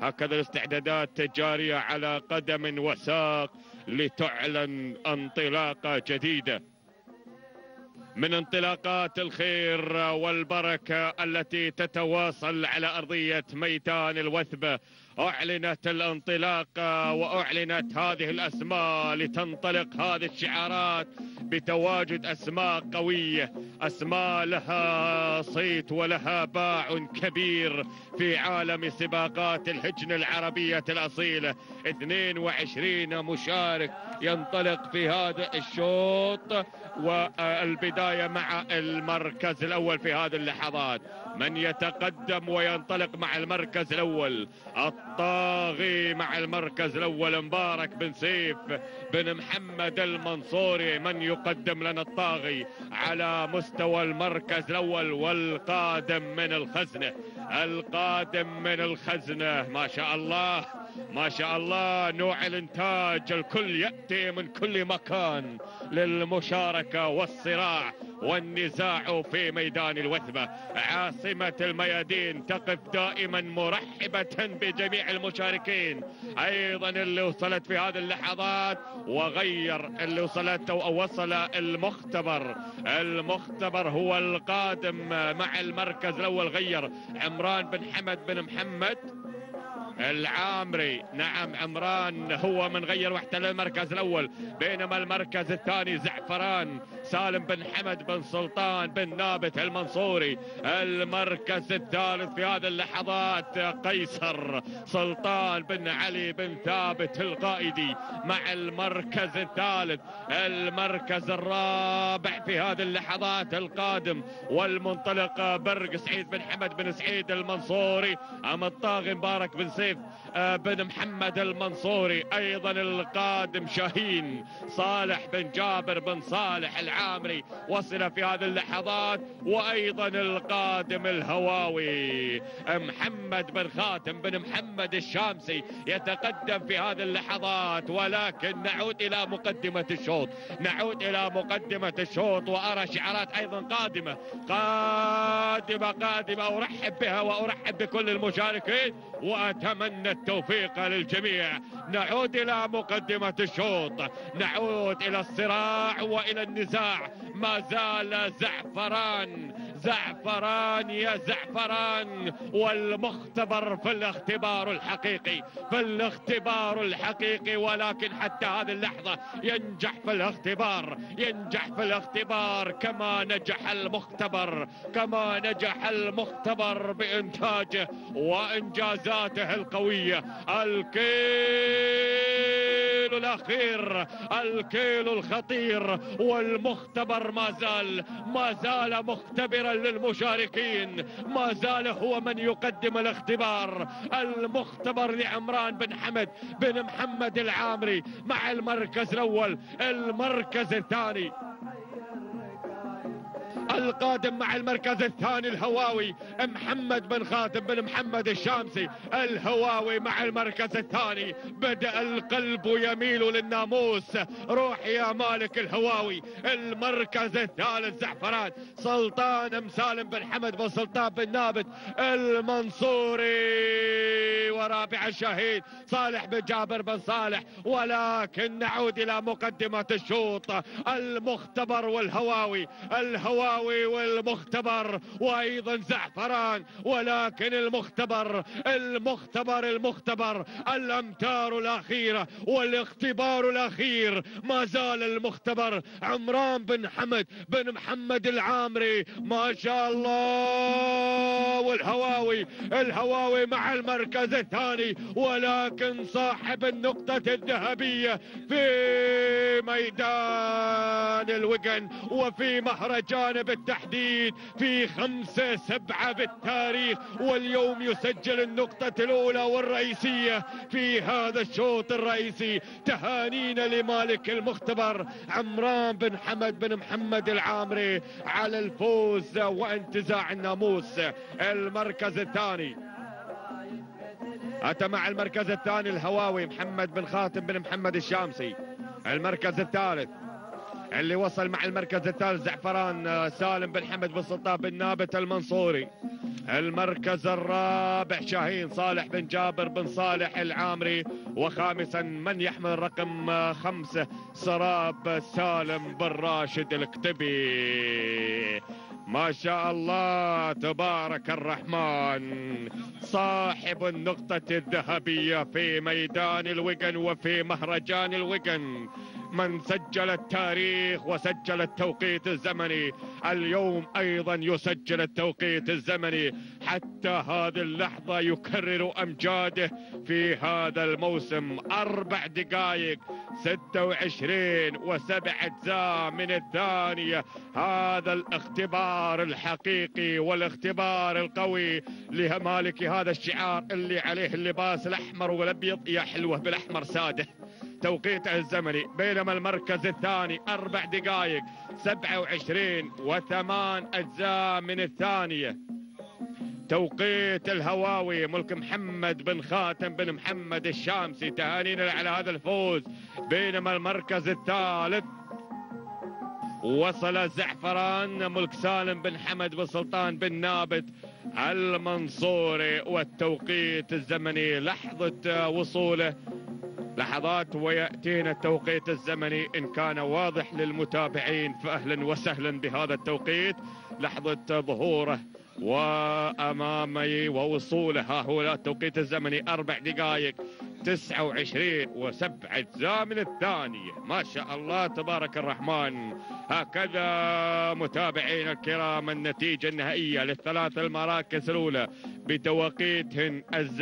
هكذا الاستعدادات جارية على قدم وساق لتعلن انطلاقة جديدة. من انطلاقات الخير والبركة التي تتواصل على أرضية ميدان الوثبة أعلنت الانطلاقة وأعلنت هذه الأسماء لتنطلق هذه الشعارات بتواجد أسماء قوية أسماء لها صيت ولها باع كبير في عالم سباقات الهجن العربية الأصيلة. 22 مشارك ينطلق في هذا الشوط والبداية مع المركز الأول في هذه اللحظات. من يتقدم وينطلق مع المركز الأول. الطاغي مع المركز الأول. مبارك بن سيف بن محمد المنصوري. من يقدم لنا الطاغي على مستوى المركز الأول. والقادم من الخزنة. القادم من الخزنة. ما شاء الله. ما شاء الله نوع الإنتاج الكل يأتي من كل مكان للمشاركة والصراع والنزاع في ميدان الوثبة. عاصمة الميادين تقف دائما مرحبة بجميع المشاركين. أيضا اللي وصلت في هذه اللحظات وغير اللي وصلت أو وصل المختبر. المختبر هو القادم مع المركز الأول غير عمران بن حمد بن محمد. العامري. نعم عمران هو من غير واحتل المركز الأول بينما المركز الثاني زعفران. سالم بن حمد بن سلطان بن نابت المنصوري المركز الثالث في هذه اللحظات قيصر. سلطان بن علي بن ثابت القائدي مع المركز الثالث المركز الرابع في هذه اللحظات القادم والمنطلق برق سعيد بن حمد بن سعيد المنصوري أم الطاغي مبارك بن سيف آه، بن محمد المنصوري أيضا القادم شاهين صالح بن جابر بن صالح العامري وصل في هذه اللحظات وأيضا القادم الهواوي. محمد بن خاتم بن محمد الشامسي يتقدم في هذه اللحظات ولكن نعود إلى مقدمة الشوط. نعود إلى مقدمة الشوط وأرى شعارات أيضا قادمة. قادمة قادمة. أرحب بها وأرحب بكل المشاركين وأتمنى التوفيق للجميع. نعود إلى مقدمة الشوط. نعود إلى الصراع وإلى النزاع. ما زال زعفران. زعفران يا زعفران. والمختبر في الاختبار الحقيقي. في الاختبار الحقيقي. ولكن حتى هذه اللحظة ينجح في الاختبار. ينجح في الاختبار كما نجح المختبر. كما نجح المختبر بإنتاجه وإنجازاته القوية. الكيل الأخير الكيل الخطير والمختبر ما زال ما زال مختبرا للمشاركين ما زال هو من يقدم الاختبار المختبر لعمران بن حمد بن محمد العامري مع المركز الأول المركز الثاني. القادم مع المركز الثاني الهواوي محمد بن خاتم بن محمد الشامسي. الهواوي مع المركز الثاني. بدأ القلب يميل للناموس. روح يا مالك الهواوي. المركز الثالث زعفران. سلطان مسالم بن حمد بن سلطان بن نابت. المنصوري ورابع الشهيد. صالح بن جابر بن صالح. ولكن نعود إلى مقدمة الشوط. المختبر والهواوي. الهواوي النووي والمختبر وأيضا زعفران ولكن المختبر المختبر المختبر الأمتار الاخيره والاختبار الأخير. ما زال المختبر عمران بن حمد بن محمد العامري. ما شاء الله والهواوي الهواوي مع المركز الثاني ولكن صاحب النقطة الذهبية في ميدان الوقن وفي مهرجان بالتحديد في خمسة سبعة بالتاريخ واليوم يسجل النقطة الأولى والرئيسية في هذا الشوط الرئيسي. تهانينا لمالك المختبر عمران بن حمد بن محمد العامري على الفوز وانتزاع الناموس. المركز الثاني. أتى مع المركز الثاني الهواوي محمد بن خاتم بن محمد الشامسي. المركز الثالث. اللي وصل مع المركز الثالث زعفران سالم بن حمد بن سلطان بن نابت المنصوري. المركز الرابع شاهين صالح بن جابر بن صالح العامري. وخامسا من يحمل رقم خمسة سراب سالم بن راشد الكتبي. ما شاء الله تبارك الرحمن. صاحب النقطة الذهبية في ميدان الوجن وفي مهرجان الوجن. من سجل التاريخ وسجل التوقيت الزمني اليوم أيضا يسجل التوقيت الزمني. حتى هذه اللحظة يكرر أمجاده في هذا الموسم. أربع دقائق 26 وسبع أجزاء من الثانية. هذا الاختبار الحقيقي والاختبار القوي لمالك هذا الشعار اللي عليه اللباس الأحمر والأبيض. يا حلوة بالأحمر سادة. توقيته الزمني بينما المركز الثاني أربع دقائق سبعة وعشرين وثمان أجزاء من الثانية. توقيت الهواوي ملك محمد بن خاتم بن محمد الشامسي تهانينا على هذا الفوز بينما المركز الثالث وصل زعفران ملك سالم بن حمد بن سلطان بن نابت المنصوري والتوقيت الزمني لحظة وصوله لحظات ويأتينا التوقيت الزمني. إن كان واضح للمتابعين فأهلا وسهلا بهذا التوقيت. لحظة ظهوره وأمامي ووصوله. ها هو التوقيت الزمني. أربع دقائق تسعة وعشرين وسبع أجزاء من الثانية ما شاء الله تبارك الرحمن. هكذا متابعينا الكرام النتيجة النهائية للثلاث المراكز الأولى بتوقيتهن الزمني.